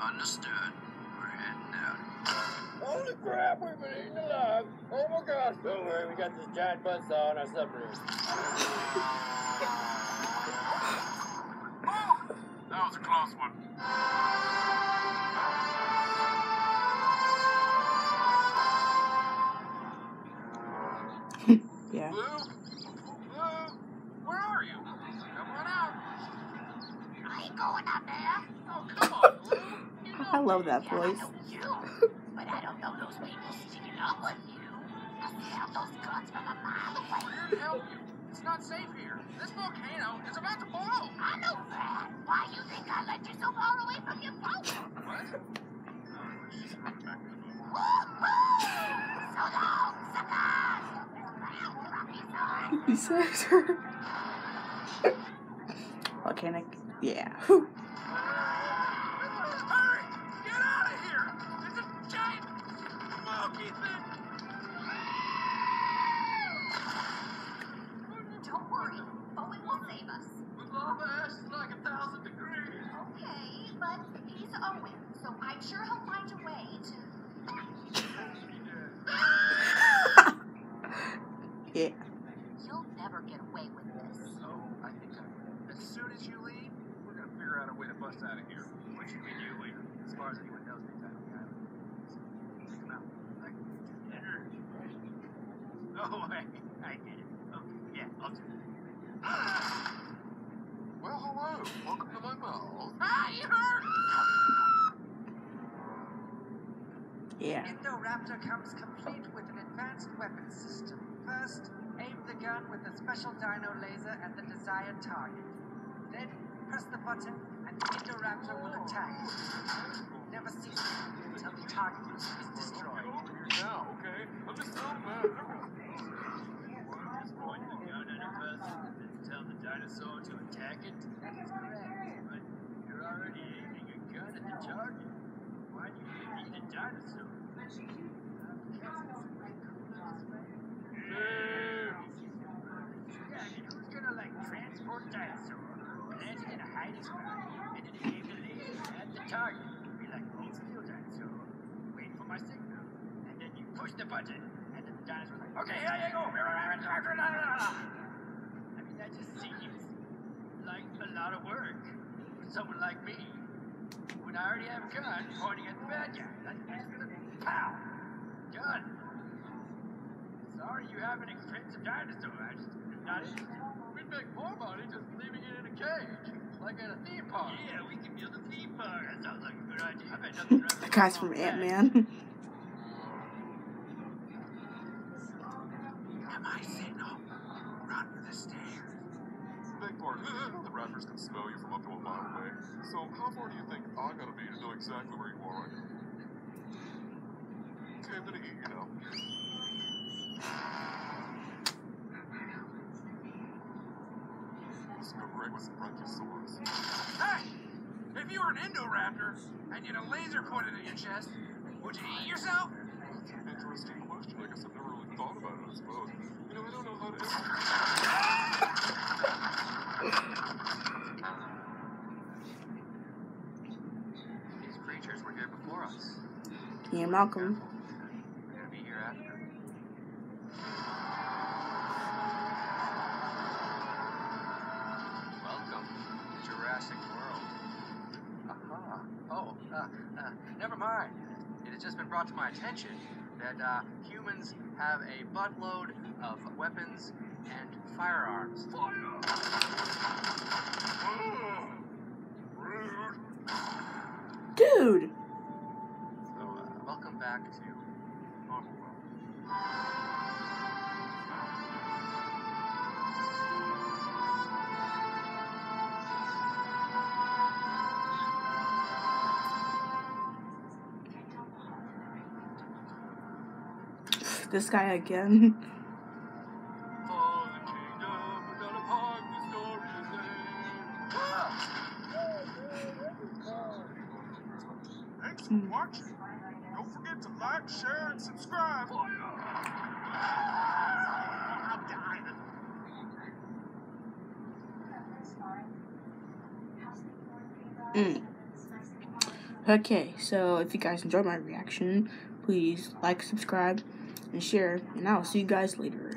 Understood. We're heading out. Holy crap, we've been eaten alive. Oh my gosh. Don't worry, we got this giant buzzsaw in our submarine. That was a close one. Yeah. Blue? Blue? Where are you? Come on out. I ain't going out there. Oh, come on, Blue. You know I love that. Yeah, voice. know you, but I don't know those people sticking up with you. I smell those guns from a mile away. We're here to help you. It's not safe here. This volcano is about to blow. I know that. Why you think I let you so far away from your boat? What? Oh, Woo-hoo! So long, suckers! He says her. Volcanic. Yeah. Don't worry, Owen will save us. The lava ash is like a thousand degrees. Okay, but he's Owen, so I'm sure he'll find a way to. yeah. You'll never get away with this. So, I think I, as soon as you leave, we're gonna figure out a way to bust out of here. What you mean you leave? As far as anyone knows, they died on the island. Come out. Like, dinner. Oh, I, I get it. Okay, yeah, I'll do that. Well, hello. Welcome to my mouth. Ah, you hurt! Yeah. Indoraptor comes complete with an advanced weapons system. First, aim the gun with a special dino laser at the desired target. Then, press the button and the Indoraptor will attack. Never cease until the target is destroyed. over here now, okay? I'm just telling Matt. Just point the gun at a person and then tell the dinosaur to attack it? That is correct. But you're already aiming a gun at the target. Why do you need a dinosaur? Mm. Yeah, you know, who's gonna like transport dinosaur, plant it in a hiding spot, and then aim the laser at the target. Be like old steel dinosaur. Wait for my signal, and then you push the button, and then the dinosaur's like, okay, here you go. I that just seems like a lot of work for someone like me. When I already have a gun pointing at the bad guy, that's just gonna pow, done. Sorry, you have an expensive dinosaur. I just am not interested. We'd make more money just leaving it in a cage, like at a theme park. Yeah, we can build a theme park. That sounds like a good idea. I bet nothing The guy's from Ant Man. Pardon, the raptors can smell you from up to a mile away. So how far do you think I gotta be to know exactly where you are right now? Came to eat, you know. This would go great with some brachiosaurus. Hey! If you were an Indoraptor and you had a laser pointed at your chest, would you eat yourself? Interesting question. I guess I've never really thought about it, I suppose. You know, I don't know how to answer. These creatures were here before us. Yeah, Malcolm. Gonna be here after. Welcome to Jurassic World. Aha. Oh, uh, uh, never mind. It has just been brought to my attention that uh, humans have a buttload of weapons and firearms. Rude. Dude. So, welcome back to normal world. This guy again. For the kingdom, we're gonna park the story's Thanks for hmm. watching. Don't forget to like, share, and subscribe. I'm dying. Mm. Okay, so if you guys enjoyed my reaction, please like, subscribe, and share, and I will see you guys later.